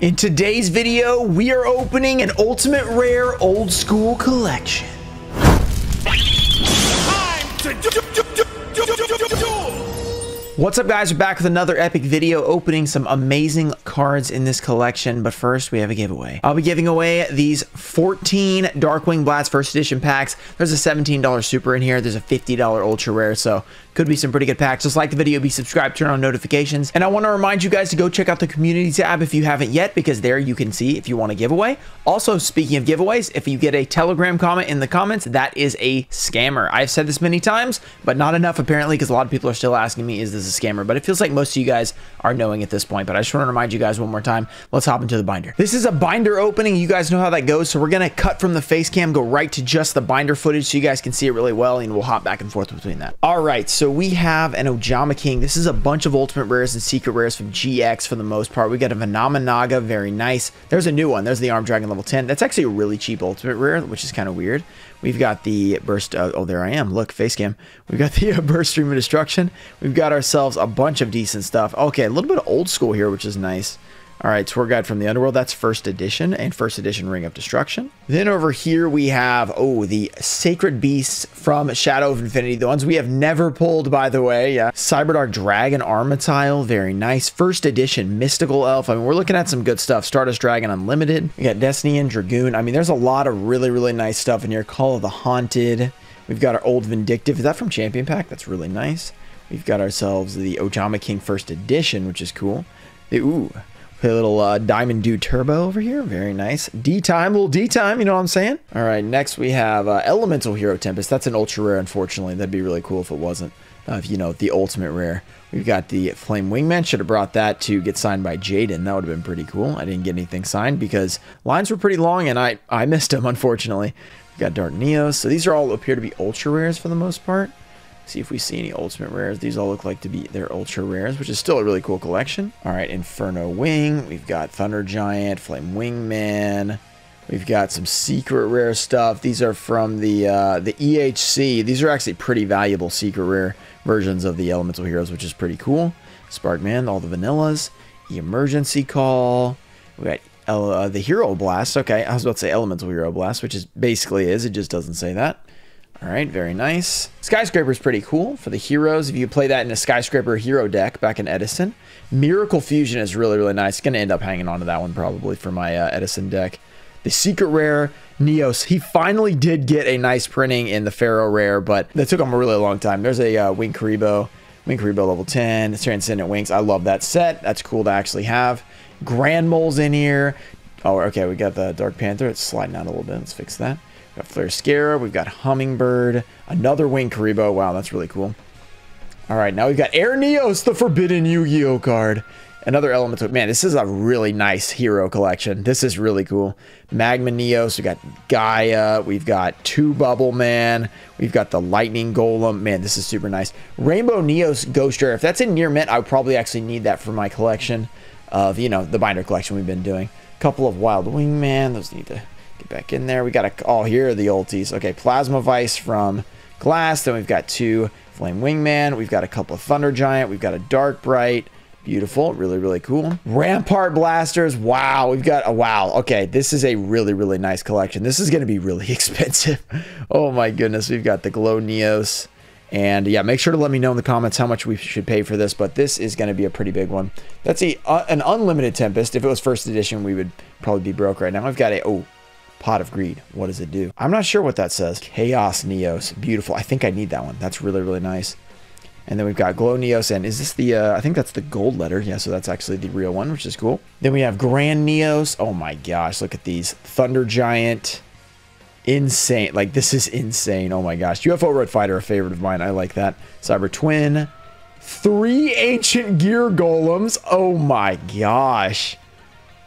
In today's video, we are opening an Ultimate Rare Old School Collection. What's up guys, we're back with another epic video opening some amazing cards in this collection, but first we have a giveaway. I'll be giving away these 14 Darkwing Blast first edition packs. There's a $17 super in here, there's a $50 ultra rare, so could be some pretty good packs. Just like the video, be subscribed, turn on notifications. And I want to remind you guys to go check out the community tab if you haven't yet, because there you can see if you want a giveaway. Also, speaking of giveaways, if you get a Telegram comment in the comments, that is a scammer. I've said this many times, but not enough apparently, because a lot of people are still asking me, is this a scammer? But it feels like most of you guys are knowing at this point. But I just want to remind you guys one more time, let's hop into the binder. This is a binder opening. You guys know how that goes. So we're going to cut from the face cam, go right to just the binder footage so you guys can see it really well, and we'll hop back and forth between that. All right, so we have an Ojama King. This is a bunch of ultimate rares and secret rares from GX for the most part. We got a Venominaga, very nice. There's a new one. There's the Arm Dragon level 10. That's actually a really cheap ultimate rare, which is kind of weird. We've got the burst. Uh, oh, there I am. Look, face cam. We've got the uh, burst stream of destruction. We've got ourselves a bunch of decent stuff. Okay, a little bit of old school here, which is nice. All right, Tour Guide from the Underworld, that's first edition and first edition Ring of Destruction. Then over here we have, oh, the Sacred Beasts from Shadow of Infinity, the ones we have never pulled, by the way. Yeah. Cyberdark Dragon Armityle, very nice. First edition Mystical Elf. I mean, we're looking at some good stuff. Stardust Dragon Unlimited. We got Destiny End Dragoon. I mean, there's a lot of really, really nice stuff in here. Call of the Haunted. We've got our Old Vindictive. Is that from Champion Pack? That's really nice. We've got ourselves the Ojama King First Edition, which is cool. The, ooh, a little uh, Diamond Dude Turbo over here. Very nice. D-Time, little D-Time, you know what I'm saying? All right, next we have uh, Elemental Hero Tempest. That's an ultra rare, unfortunately. That'd be really cool if it wasn't. Uh, if you know, the ultimate rare. We've got the Flame Wingman. Should have brought that to get signed by Jaden. That would have been pretty cool. I didn't get anything signed because lines were pretty long and I, I missed them, unfortunately. We've got Dark Neos. So these are all appear to be ultra rares for the most part see if we see any ultimate rares. These all look like to be their ultra rares, which is still a really cool collection. All right, Inferno Wing. We've got Thunder Giant, Flame Wingman. We've got some secret rare stuff. These are from the uh, the EHC. These are actually pretty valuable secret rare versions of the Elemental Heroes, which is pretty cool. Sparkman, all the vanillas. Emergency Call. We got uh, the Hero Blast. Okay, I was about to say Elemental Hero Blast, which is basically is. It just doesn't say that. All right, very nice. Skyscraper is pretty cool for the heroes. If you play that in a Skyscraper hero deck back in Edison. Miracle Fusion is really, really nice. Going to end up hanging on to that one probably for my uh, Edison deck. The Secret Rare Neos. He finally did get a nice printing in the Pharaoh Rare, but that took him a really long time. There's a uh, Wing Kuriboh. Wing Kuriboh level 10. Transcendent Wings. I love that set. That's cool to actually have. Grand Moles in here. Oh, okay. We got the Dark Panther. It's sliding out a little bit. Let's fix that. Got Flare Scarab, we've got Hummingbird, another Wing Kuriboh. Wow, that's really cool. All right, now we've got Air Neos, the Forbidden Yu-Gi-Oh card. Another Elemental. Man, this is a really nice hero collection. This is really cool. Magma Neos. We've got Gaia. We've got Two Bubble Man. We've got the Lightning Golem. Man, this is super nice. Rainbow Neos Ghost Rare. If that's in near mint, I would probably actually need that for my collection of, you know, the binder collection we've been doing. A couple of Wild Wingman. Those need to Get back in there. We got a, oh, here are the ultis. Okay, Plasma Vice from Glass. Then we've got two Flame Wingman. We've got a couple of Thunder Giant. We've got a Dark Bright. Beautiful. Really, really cool. Rampart Blasters. Wow. We've got a wow. Okay. This is a really, really nice collection. This is going to be really expensive. oh my goodness. We've got the Glow Neos. And yeah, make sure to let me know in the comments how much we should pay for this, but this is going to be a pretty big one. That's a uh, an unlimited Tempest. If it was first edition, we would probably be broke right now. I've got a, oh, Pot of Greed. What does it do? I'm not sure what that says. Chaos Neos. Beautiful. I think I need that one. That's really, really nice. And then we've got Glow Neos. And is this the, uh, I think that's the gold letter. Yeah, so that's actually the real one, which is cool. Then we have Grand Neos. Oh my gosh, look at these. Thunder Giant. Insane. Like, this is insane. Oh my gosh. UFOroid Fighter, a favorite of mine. I like that. Cyber Twin. Three Ancient Gear Golems. Oh my gosh.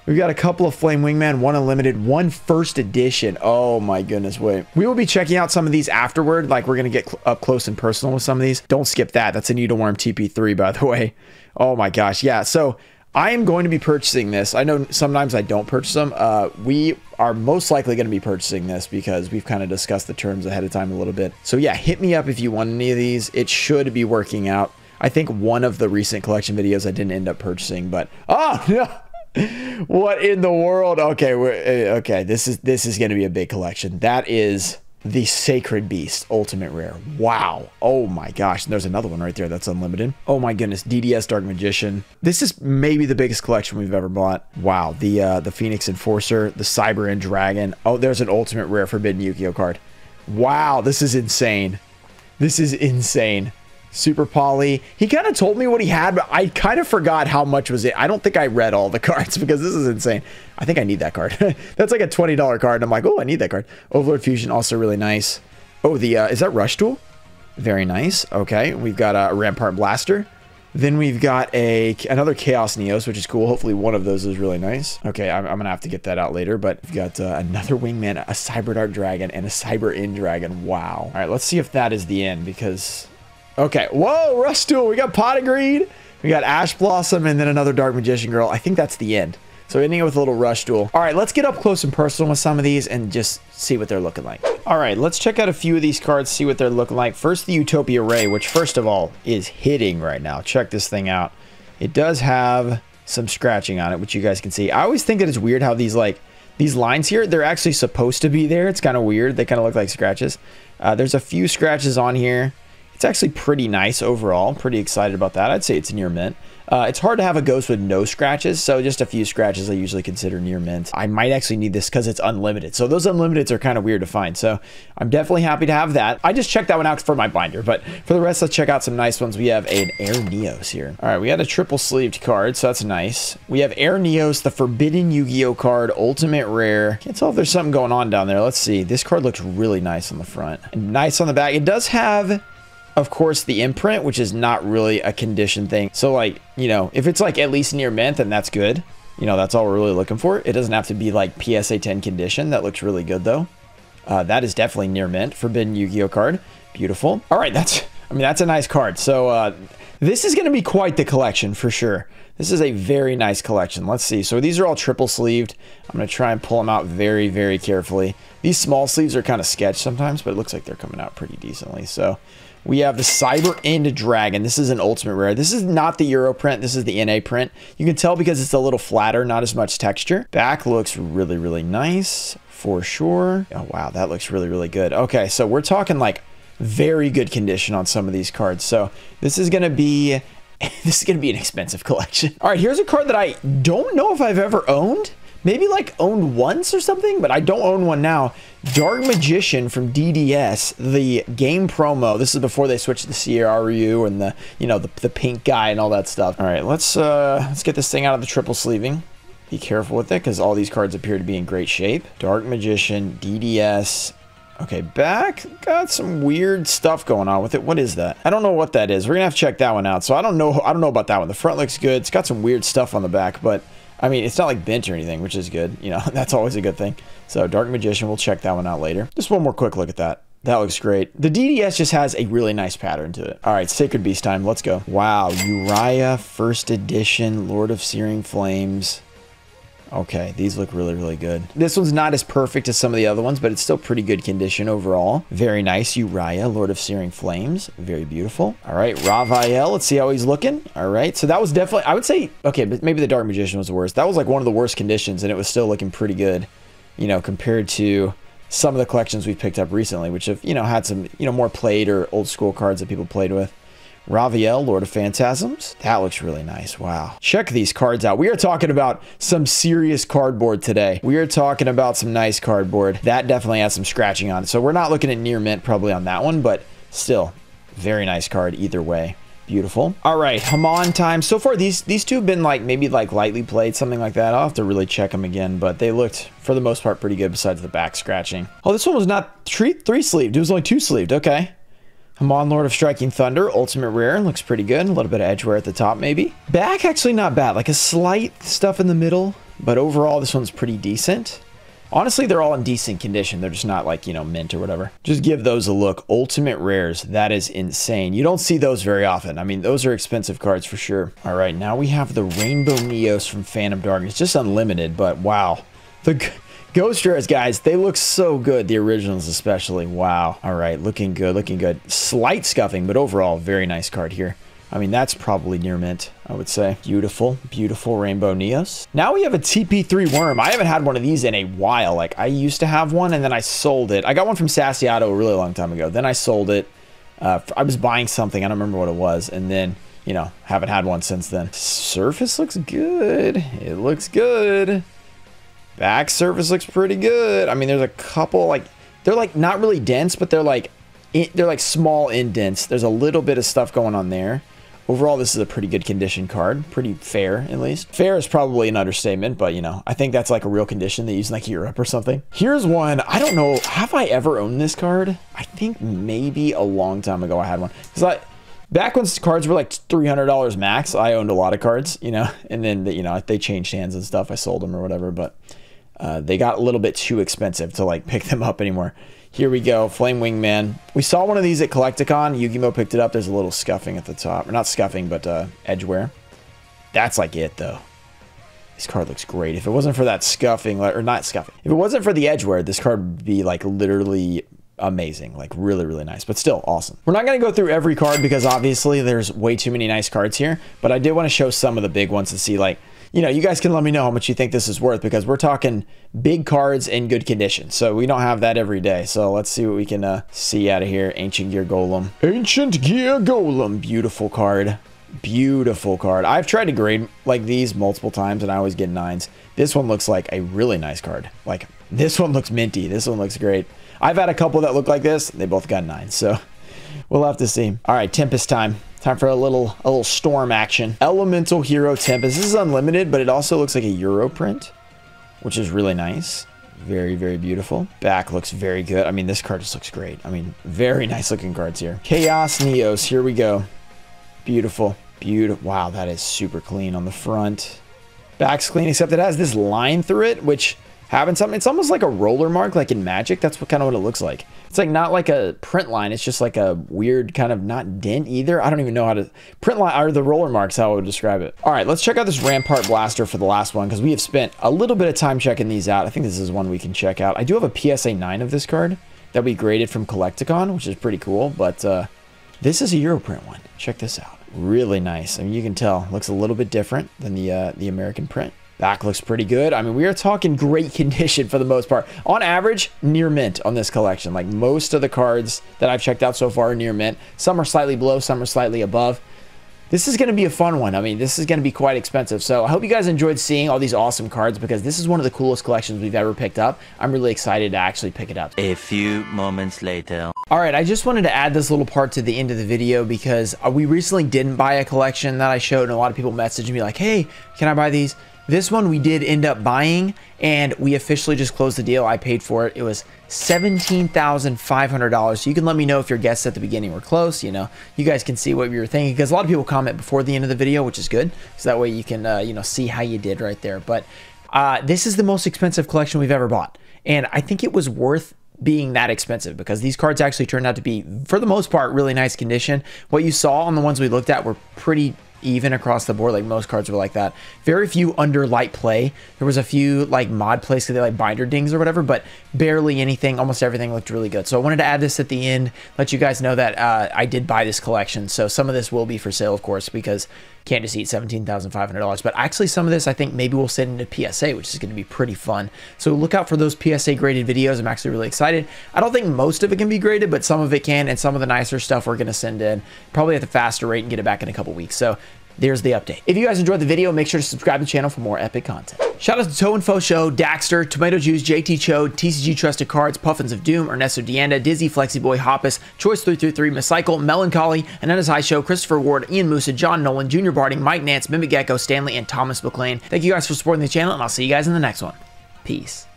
We've got a couple of Flame Wingman, one unlimited, one first edition. Oh my goodness, wait. We will be checking out some of these afterward. Like we're going to get cl up close and personal with some of these. Don't skip that. That's a Needleworm TP3, by the way. Oh my gosh. Yeah. So I am going to be purchasing this. I know sometimes I don't purchase them. Uh, we are most likely going to be purchasing this because we've kind of discussed the terms ahead of time a little bit. So yeah, hit me up if you want any of these. It should be working out. I think one of the recent collection videos I didn't end up purchasing, but oh, yeah. what in the world? Okay, we're, uh, okay. This is this is going to be a big collection. That is the Sacred Beast Ultimate Rare. Wow. Oh my gosh. And there's another one right there that's unlimited. Oh my goodness. DDS Dark Magician. This is maybe the biggest collection we've ever bought. Wow. The uh, the Phoenix Enforcer, the Cyber End Dragon. Oh, there's an Ultimate Rare Forbidden Yu-Gi-Oh card. Wow. This is insane. This is insane. Super Poly. He kind of told me what he had, but I kind of forgot how much was it. I don't think I read all the cards because this is insane. I think I need that card. That's like a $20 card. And I'm like, oh, I need that card. Overload Fusion, also really nice. Oh, the uh, is that Rush Duel? Very nice. Okay, we've got a Rampart Blaster. Then we've got a another Chaos Neos, which is cool. Hopefully one of those is really nice. Okay, I'm, I'm going to have to get that out later. But we've got uh, another Wingman, a Cyber Dark Dragon, and a Cyber End Dragon. Wow. All right, let's see if that is the end because Okay. Whoa, Rush Duel. We got Pot of Greed. We got Ash Blossom and then another Dark Magician Girl. I think that's the end. So ending it with a little Rush Duel. All right, let's get up close and personal with some of these and just see what they're looking like. All right, let's check out a few of these cards, see what they're looking like. First, the Utopia Ray, which first of all is hitting right now. Check this thing out. It does have some scratching on it, which you guys can see. I always think that it's weird how these like these lines here, they're actually supposed to be there. It's kind of weird. They kind of look like scratches. Uh, there's a few scratches on here. It's actually pretty nice overall. Pretty excited about that. I'd say it's near mint. Uh, it's hard to have a ghost with no scratches, so just a few scratches I usually consider near mint. I might actually need this because it's unlimited. So those unlimiteds are kind of weird to find. So I'm definitely happy to have that. I just checked that one out for my binder, but for the rest, let's check out some nice ones. We have an Air Neos here. All right, we had a triple sleeved card, so that's nice. We have Air Neos, the Forbidden Yu-Gi-Oh card, Ultimate Rare. Can't tell if there's something going on down there. Let's see. This card looks really nice on the front and nice on the back. It does have of course, the imprint, which is not really a condition thing. So, like, you know, if it's like at least near mint, then that's good. You know, that's all we're really looking for. It doesn't have to be like PSA 10 condition. That looks really good, though. Uh, that is definitely near mint. Forbidden Yu-Gi-Oh card. Beautiful. All right, that's, I mean, that's a nice card. So, uh, this is going to be quite the collection for sure. This is a very nice collection. Let's see. So these are all triple sleeved. I'm going to try and pull them out very, very carefully. These small sleeves are kind of sketched sometimes, but it looks like they're coming out pretty decently. So we have the Cyber End Dragon. This is an ultimate rare. This is not the Euro print. This is the NA print. You can tell because it's a little flatter, not as much texture. Back looks really, really nice for sure. Oh, wow. That looks really, really good. Okay, so we're talking like very good condition on some of these cards. So this is going to be this is going to be an expensive collection. All right, here's a card that I don't know if I've ever owned maybe like owned once or something, but I don't own one now. Dark Magician from DDS, the game promo. This is before they switched to the CRU and the, you know, the, the pink guy and all that stuff. All right, let's uh, let's get this thing out of the triple sleeving. Be careful with it because all these cards appear to be in great shape. Dark Magician, DDS, Okay, back got some weird stuff going on with it. What is that? I don't know what that is. We're gonna have to check that one out. So I don't know. I don't know about that one. The front looks good. It's got some weird stuff on the back, but I mean, it's not like bent or anything, which is good. You know, that's always a good thing. So Dark Magician, we'll check that one out later. Just one more quick look at that. That looks great. The DDS just has a really nice pattern to it. All right, Sacred Beast time. Let's go. Wow, Uria, first edition, Lord of Searing Flames. Okay, these look really, really good. This one's not as perfect as some of the other ones, but it's still pretty good condition overall. Very nice. Uria, Lord of Searing Flames. Very beautiful. All right, Raviel. Let's see how he's looking. All right, so that was definitely, I would say, okay, but maybe the Dark Magician was the worst. That was like one of the worst conditions, and it was still looking pretty good, you know, compared to some of the collections we've picked up recently, which have, you know, had some, you know, more played or old school cards that people played with. Raviel, Lord of Phantasms. That looks really nice. Wow. Check these cards out. We are talking about some serious cardboard today. We are talking about some nice cardboard. That definitely has some scratching on it. So we're not looking at near mint probably on that one, but still, very nice card either way. Beautiful. All right, Hamon time. So far, these these two have been like maybe like lightly played, something like that. I'll have to really check them again, but they looked for the most part pretty good besides the back scratching. Oh, this one was not three three sleeved. It was only two sleeved. Okay. Hamon Lord of Striking Thunder, Ultimate Rare, looks pretty good. A little bit of edge wear at the top, maybe. Back, actually not bad. Like a slight stuff in the middle, but overall, this one's pretty decent. Honestly, they're all in decent condition. They're just not like, you know, mint or whatever. Just give those a look. Ultimate Rares, that is insane. You don't see those very often. I mean, those are expensive cards for sure. All right, now we have the Rainbow Neos from Phantom Darkness. Just unlimited, but wow. The Ghost Rares, guys, they look so good. The originals especially. Wow. All right, looking good, looking good. Slight scuffing, but overall, very nice card here. I mean, that's probably near mint, I would say. Beautiful, beautiful Rainbow Neos. Now we have a TP3 Worm. I haven't had one of these in a while. Like, I used to have one, and then I sold it. I got one from Sassy Otto a really long time ago. Then I sold it. Uh, I was buying something. I don't remember what it was. And then, you know, haven't had one since then. Surface looks good. It looks good. Back surface looks pretty good. I mean, there's a couple, like, they're, like, not really dense, but they're, like, they're, like, small indents. There's a little bit of stuff going on there. Overall, this is a pretty good condition card. Pretty fair, at least. Fair is probably an understatement, but, you know, I think that's like a real condition they use in like Europe or something. Here's one. I don't know. Have I ever owned this card? I think maybe a long time ago I had one. Because I... Back when cards were like $300 max, I owned a lot of cards, you know, and then, you know, they changed hands and stuff. I sold them or whatever, but uh, they got a little bit too expensive to like pick them up anymore. Here we go, Flame Wingman. We saw one of these at Collecticon. Yugimo picked it up. There's a little scuffing at the top. Or not scuffing, but uh, edge wear. That's like it, though. This card looks great. If it wasn't for that scuffing, or not scuffing, if it wasn't for the edge wear, this card would be like literally amazing. Like really, really nice, but still awesome. We're not going to go through every card because obviously there's way too many nice cards here, but I did want to show some of the big ones to see like you know, you guys can let me know how much you think this is worth because we're talking big cards in good condition. So we don't have that every day. So let's see what we can uh, see out of here. Ancient Gear Golem. Ancient Gear Golem. Beautiful card. Beautiful card. I've tried to grade like these multiple times and I always get nines. This one looks like a really nice card. Like this one looks minty. This one looks great. I've had a couple that look like this. They both got nines. So we'll have to see. All right, Tempest time. Time for a little a little storm action. Elemental Hero Tempest. This is unlimited, but it also looks like a Euro print, which is really nice. Very, very beautiful. Back looks very good. I mean, this card just looks great. I mean, very nice looking cards here. Chaos Neos. Here we go. Beautiful. Beautiful. Wow, that is super clean on the front. Back's clean, except it has this line through it, which having something. It's almost like a roller mark, like in Magic. That's what kind of what it looks like. It's like not like a print line. It's just like a weird kind of not dent either. I don't even know how to print line or the roller marks. How I would describe it. All right, let's check out this Rampart Blaster for the last one because we have spent a little bit of time checking these out. I think this is one we can check out. I do have a PSA 9 of this card that we graded from Collecticon, which is pretty cool. But uh, this is a Europrint one. Check this out. Really nice. I mean, you can tell looks a little bit different than the uh, the American print. Back looks pretty good. I mean, we are talking great condition for the most part. On average, near mint on this collection. Like most of the cards that I've checked out so far are near mint. Some are slightly below, some are slightly above. This is going to be a fun one. I mean, this is going to be quite expensive. So I hope you guys enjoyed seeing all these awesome cards because this is one of the coolest collections we've ever picked up. I'm really excited to actually pick it up. A few moments later. All right, I just wanted to add this little part to the end of the video because uh, we recently didn't buy a collection that I showed and a lot of people messaged me like, hey, can I buy these? This one we did end up buying and we officially just closed the deal. I paid for it. It was $17,500. So you can let me know if your guesses at the beginning were close. You know, you guys can see what you were thinking because a lot of people comment before the end of the video, which is good. So that way you can, uh, you know, see how you did right there. But uh, this is the most expensive collection we've ever bought. And I think it was worth being that expensive because these cards actually turned out to be, for the most part, really nice condition. What you saw on the ones we looked at were pretty even across the board. Like most cards were like that. Very few under light play. There was a few like mod plays because they like binder dings or whatever, but barely anything. Almost everything looked really good. So I wanted to add this at the end, let you guys know that uh, I did buy this collection. So some of this will be for sale, of course, because can't just eat $17,500. But actually, some of this I think maybe we'll send into PSA, which is going to be pretty fun. So look out for those PSA graded videos. I'm actually really excited. I don't think most of it can be graded, but some of it can, and some of the nicer stuff we're going to send in probably at the faster rate and get it back in a couple weeks. So there's the update. If you guys enjoyed the video, make sure to subscribe to the channel for more epic content. Shout out to Toe and Fo Show, Daxter, Tomato Juice, JT Cho, TCG Trusted Cards, Puffins of Doom, Ernesto Deanda, Dizzy, Flexiboy, Hoppus, Choice333, Micycle, Melancholy, Anana's High Show, Christopher Ward, Ian Musa, John Nolan, Junior Barding, Mike Nance, Mimic Gecko, Stanley, and Thomas McLean. Thank you guys for supporting the channel, and I'll see you guys in the next one. Peace.